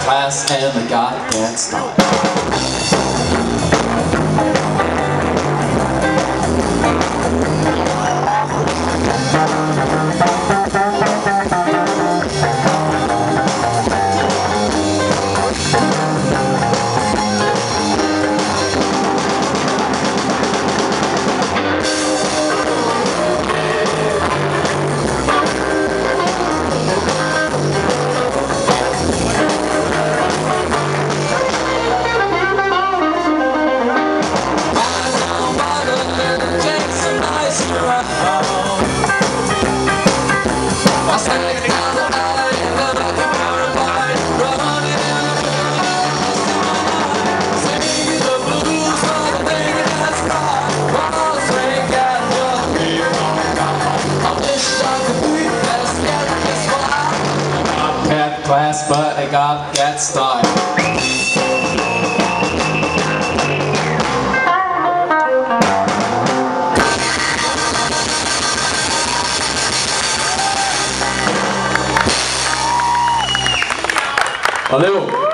Class and the goddamn style. Class, but I got that style. Valeu!